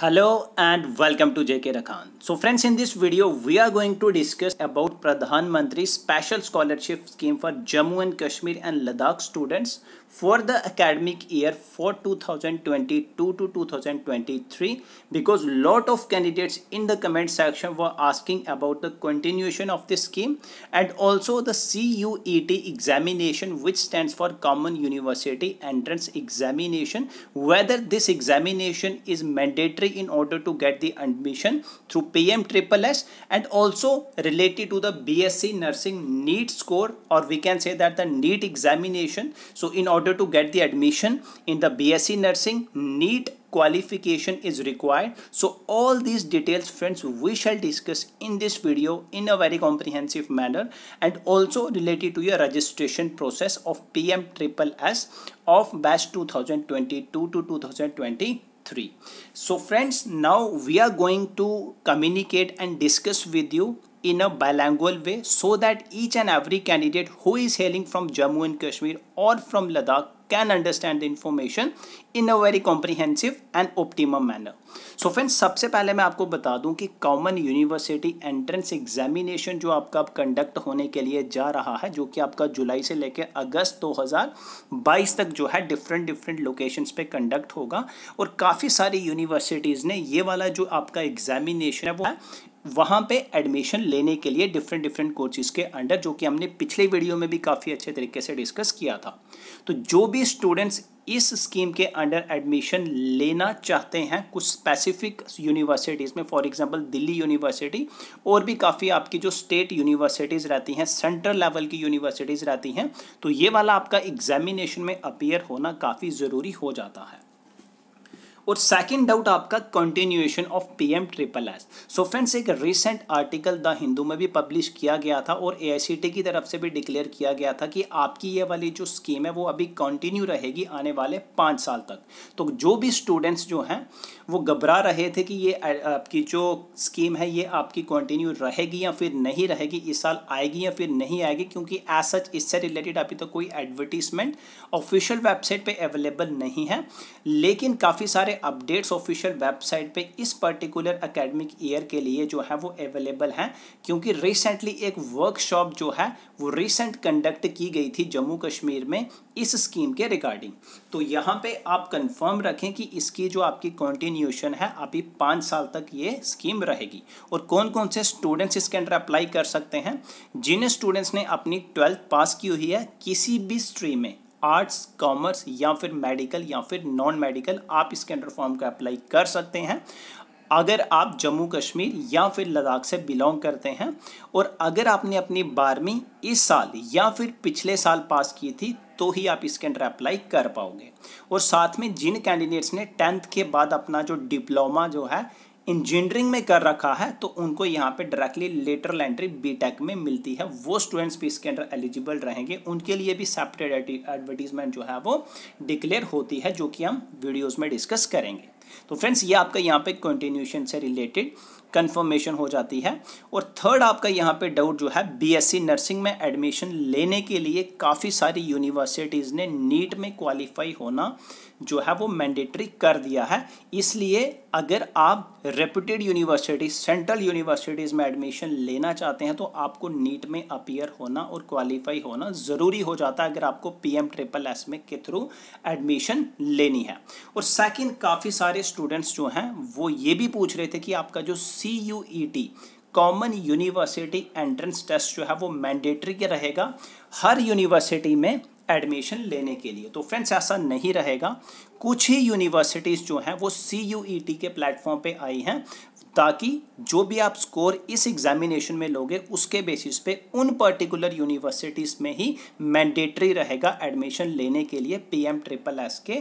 Hello and welcome to JK Rakhan. So friends, in this video, we are going to discuss about Pradhan Mantri Special Scholarship Scheme for Jammu and Kashmir and Ladakh students for the academic year for 2022 to 2023 because a lot of candidates in the comment section were asking about the continuation of this scheme and also the CUET examination which stands for Common University Entrance Examination whether this examination is mandatory in order to get the admission through PM S and also related to the BSc Nursing NEET score or we can say that the NEET examination. So in order to get the admission in the BSc Nursing NEET qualification is required so all these details friends we shall discuss in this video in a very comprehensive manner and also related to your registration process of pm triple s of batch 2022 to 2020 3 so friends now we are going to communicate and discuss with you in a bilingual way so that each and every candidate who is hailing from Jammu and Kashmir or from Ladakh can understand the information in a very comprehensive and optimum manner. So friends सबसे पहले मैं आपको बता दूँ कि common university entrance examination जो आपका अब कंडक्ट होने के लिए जा रहा है, जो कि आपका जुलाई से लेकर अगस्त 2022 तक जो है डिफरेंट डिफरेंट लोकेशंस पे कंडक्ट होगा और काफ़ी सारी यूनिवर्सिटीज़ ने ये वाला जो आपका एग्जामिनेशन है, वो है वहाँ पे एडमिशन लेने के लिए डिफरेंट डिफरेंट कोर्सेज के अंडर जो कि हमने पिछले वीडियो में भी काफ़ी अच्छे तरीके से डिस्कस किया था। तो जो भी स्टूडेंट्स इस स्कीम के अंडर एडमिशन लेना चाहते हैं, कुछ स्पेसिफिक यूनिवर्सिटीज़ में फॉर एग्जांपल दिल्ली यूनिवर्सिटी और भी काफ़ी आपकी जो स्टेट यूनिवर्सिटीज़ रहती हैं सेंट्रल लेवल की यूनिवर्सिटीज़ रहती हैं तो ये वाला आपका एग्जामिनेशन में अपियर होना काफ़ी ज़रूरी हो जाता है। और सेकंड डाउट आपका continuation of PM triple S so friends एक रिसेंट आर्टिकल द हिंदू में भी पब्लिश किया गया था और एआईसीटी की तरफ़ से भी डिक्लेयर किया गया था कि आपकी ये वाली जो स्कीम है, वो अभी कंटिन्यू रहेगी आने वाले पाँच साल तक। तो जो भी स्टूडेंट्स जो हैं, वो घबरा रहे थे कि ये आपकी जो स्कीम है, ये आपकी कंटिन्यू रहेगी या फिर नहीं रहेगी, इस साल आएगी या फिर नहीं आएगी, क्योंकि एज सच इससे रिलेटेड अभी तक तो कोई एडवर्टीजमेंट ऑफिशियल वेबसाइट पे अवेलेबल नहीं है। लेकिन काफ़ी सारे अपडेट्स ऑफिशियल वेबसाइट पे इस पर्टिकुलर एकेडमिक ईयर के लिए जो है वो अवेलेबल हैं, क्योंकि रिसेंटली एक वर्कशॉप जो है, वो रिसेंट कंडक्ट की गई थी जम्मू कश्मीर में इस स्कीम के रिगार्डिंग तो यहाँ पे आप कंफर्म रखें कि इसकी जो आपकी कंटिन्यूशन है अभी पाँच साल तक ये स्कीम रहेगी। और कौन कौन से स्टूडेंट्स इसके अंदर अप्लाई कर सकते हैं? जिन स्टूडेंट्स ने अपनी ट्वेल्थ पास की हुई है, किसी भी स्ट्रीम में आर्ट्स, कॉमर्स या फिर मेडिकल या फिर नॉन मेडिकल आप इसके अंडर फॉर्म का अप्लाई कर सकते हैं। अगर आप जम्मू कश्मीर या फिर लद्दाख से बिलोंग करते हैं और अगर आपने अपनी बारहवीं इस साल या फिर पिछले साल पास की थी तो ही आप इसके अंदर अप्लाई कर पाओगे। और साथ में जिन कैंडिडेट्स ने टेंथ के बाद अपना जो डिप्लोमा जो है इंजीनियरिंग में कर रखा है तो उनको यहाँ पे डायरेक्टली लेटरल एंट्री बीटेक में मिलती है। वो स्टूडेंट्स भी इसके अंदर एलिजिबल रहेंगे। उनके लिए भी सेपरेट एडवर्टीजमेंट जो है वो डिक्लेयर होती है, जो कि हम वीडियोज़ में डिस्कस करेंगे। तो फ्रेंड्स ये आपका यहाँ पे कंटिन्यूशन से रिलेटेड कंफर्मेशन हो जाती है। और थर्ड आपका यहाँ पे डाउट जो है बीएससी नर्सिंग में एडमिशन लेने के लिए काफ़ी सारी यूनिवर्सिटीज़ ने नीट में क्वालिफाई होना जो है वो मैंडेटरी कर दिया है। इसलिए अगर आप रेपुटेड यूनिवर्सिटी सेंट्रल यूनिवर्सिटीज़ में एडमिशन लेना चाहते हैं तो आपको नीट में अपियर होना और क्वालिफाई होना ज़रूरी हो जाता है अगर आपको पीएम ट्रिपल एस में के थ्रू एडमिशन लेनी है। और सेकंड काफ़ी सारे स्टूडेंट्स जो हैं, वो ये भी पूछ रहे थे कि आपका जो C U E T common university entrance test जो है, वो मैंडेटरी के रहेगा। हर यूनिवर्सिटी में एडमिशन लेने के लिए। तो फ्रेंड्स ऐसा नहीं रहेगा। कुछ ही यूनिवर्सिटीज़ जो हैं, वो सी यू ई टी के प्लेटफॉर्म पे आई हैं, ताकि जो भी आप स्कोर इस एग्जामिनेशन में लोगे, उसके बेसिस पे उन पर्टिकुलर यूनिवर्सिटीज़ में ही मैंडेटरी रहेगा एडमिशन लेने के लिए पी एम ट्रिपल एस के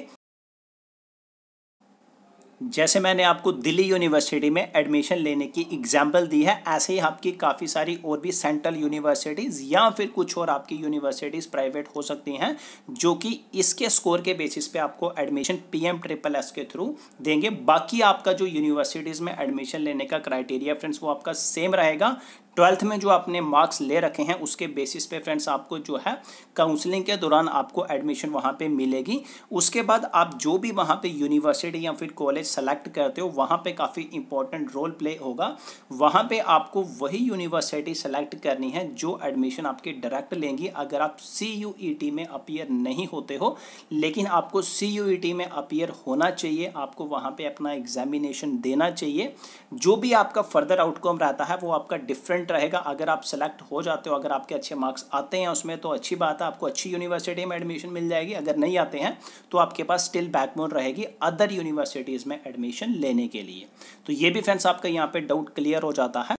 जैसे मैंने आपको दिल्ली यूनिवर्सिटी में एडमिशन लेने की एग्ज़ाम्पल दी है, ऐसे ही आपकी काफ़ी सारी और भी सेंट्रल यूनिवर्सिटीज़ या फिर कुछ और आपकी यूनिवर्सिटीज़ प्राइवेट हो सकती हैं, जो कि इसके स्कोर के बेसिस पे आपको एडमिशन पीएम ट्रिपल एस के थ्रू देंगे। बाकी आपका जो यूनिवर्सिटीज़ में एडमिशन लेने का क्राइटेरिया फ्रेंड्स वो आपका सेम रहेगा। ट्वेल्थ में जो आपने मार्क्स ले रखे हैं, उसके बेसिस पे फ्रेंड्स आपको जो है काउंसलिंग के दौरान आपको एडमिशन वहाँ पे मिलेगी। उसके बाद आप जो भी वहाँ पे यूनिवर्सिटी या फिर कॉलेज सेलेक्ट करते हो, वहाँ पे काफ़ी इंपॉर्टेंट रोल प्ले होगा। वहाँ पे आपको वही यूनिवर्सिटी सेलेक्ट करनी है, जो एडमिशन आपके डायरेक्ट लेंगी। अगर आप सी यू ई टी में अपियर नहीं होते हो, लेकिन आपको सी यू ई टी में अपियर होना चाहिए, आपको वहाँ पे अपना एग्जामिनेशन देना चाहिए। जो भी आपका फर्दर आउटकम रहता है, वो आपका डिफरेंट रहेगा। अगर आप सेलेक्ट हो जाते हो, अगर आपके अच्छे मार्क्स आते हैं उसमें तो अच्छी बात है, आपको अच्छी यूनिवर्सिटी में एडमिशन मिल जाएगी। अगर नहीं आते हैं तो आपके पास स्टिल बैकबोन रहेगी अदर यूनिवर्सिटीज़ में एडमिशन लेने के लिए। तो ये भी फ्रेंड्स आपका यहाँ पर डाउट क्लियर हो जाता है।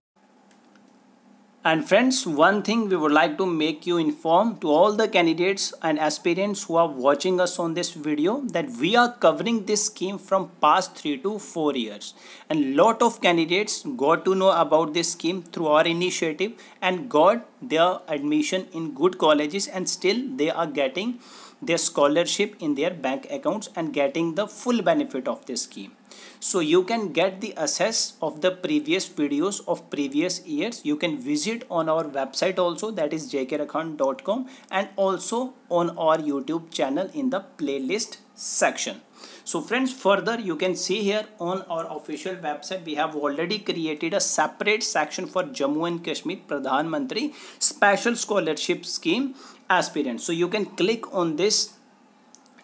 And friends, one thing we would like to make you inform to all the candidates and aspirants who are watching us on this video that we are covering this scheme from past 3 to 4 years. And lot of candidates got to know about this scheme through our initiative and got their admission in good colleges and still they are getting their scholarship in their bank accounts and getting the full benefit of this scheme. So you can get the access of the previous videos of previous years. You can visit on our website also that is jkrakhan.com and also on our youtube channel in the playlist section. So friends further you can see here on our official website we have already created a separate section for jammu and kashmir pradhan mantri special scholarship scheme aspirants so you can click on this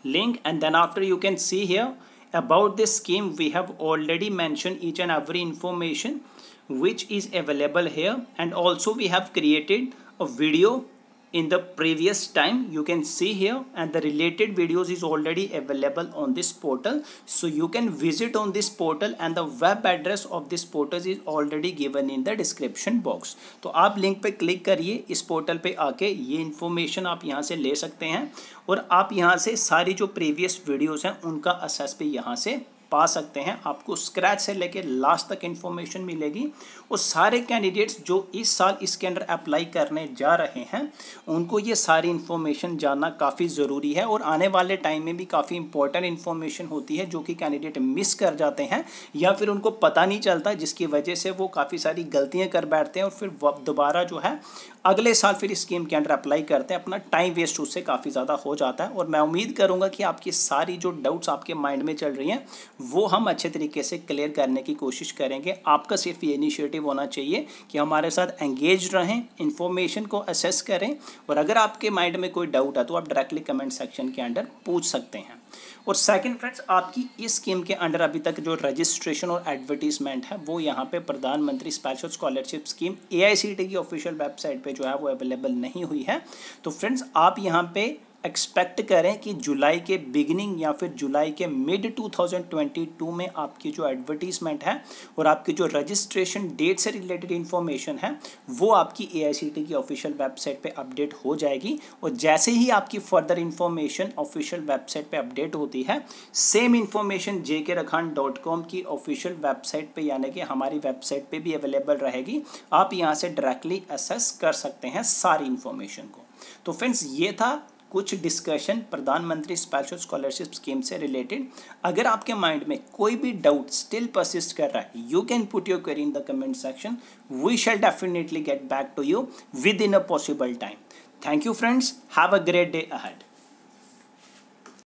link and then after you can see here about this scheme we have already mentioned each and every information which is available here. And also we have created a video in the previous time you can see here and the related videos is already available on this portal so you can visit on this portal and the web address of this portal is already given in the description box तो आप link पे click करिए इस portal पे आके ये information आप यहाँ से ले सकते हैं और आप यहाँ से सारी जो प्रीवियस वीडियोस हैं उनका असेस भी यहाँ से पा सकते हैं। आपको स्क्रैच से लेके लास्ट तक इन्फॉर्मेशन मिलेगी। और सारे कैंडिडेट्स जो इस साल इसके अंदर अप्लाई करने जा रहे हैं, उनको ये सारी इन्फॉर्मेशन जानना काफ़ी ज़रूरी है। और आने वाले टाइम में भी काफ़ी इंपॉर्टेंट इन्फॉर्मेशन होती है जो कि कैंडिडेट मिस कर जाते हैं या फिर उनको पता नहीं चलता, जिसकी वजह से वो काफ़ी सारी गलतियाँ कर बैठते हैं और फिर दोबारा जो है, अगले साल फिर स्कीम के अंडर अप्लाई करते हैं। अपना टाइम वेस्ट उससे काफ़ी ज़्यादा हो जाता है। और मैं उम्मीद करूँगा कि आपकी सारी जो डाउट्स आपके माइंड में चल रही हैं वो हम अच्छे तरीके से क्लियर करने की कोशिश करेंगे। आपका सिर्फ़ ये इनिशिएटिव होना चाहिए कि हमारे साथ एंगेज रहें इन्फॉर्मेशन को असेस करें और अगर आपके माइंड में कोई डाउट है तो आप डायरेक्टली कमेंट सेक्शन के अंडर पूछ सकते हैं। और सेकंड फ्रेंड्स आपकी इस स्कीम के अंडर अभी तक जो रजिस्ट्रेशन और एडवर्टीजमेंट है, वो यहाँ पे प्रधानमंत्री स्पेशल स्कॉलरशिप स्कीम एआईसीटी की ऑफिशियल वेबसाइट पे जो है वो अवेलेबल नहीं हुई है। तो फ्रेंड्स आप यहाँ पे एक्सपेक्ट करें कि जुलाई के बिगिनिंग या फिर जुलाई के मिड 2022 में आपकी जो एडवर्टीजमेंट है और आपकी जो रजिस्ट्रेशन डेट से रिलेटेड इन्फॉर्मेशन है, वो आपकी एआईसीटी की ऑफिशियल वेबसाइट पे अपडेट हो जाएगी। और जैसे ही आपकी फर्दर इन्फॉर्मेशन ऑफिशियल वेबसाइट पे अपडेट होती है same information J dot com की ऑफिशियल वेबसाइट पे, यानी कि हमारी वेबसाइट पे भी अवेलेबल रहेगी। आप यहाँ से डायरेक्टली असेस कर सकते हैं सारी इन्फॉर्मेशन को। तो फ्रेंड्स ये था कुछ डिस्कशन प्रधानमंत्री स्पेशल स्कॉलरशिप स्कीम से रिलेटेड अगर आपके माइंड में कोई भी डाउट स्टिल परसिस्ट कर रहा है you can put your query in the comment section we shall definitely get back to you within a possible time thank you friends have a great day ahead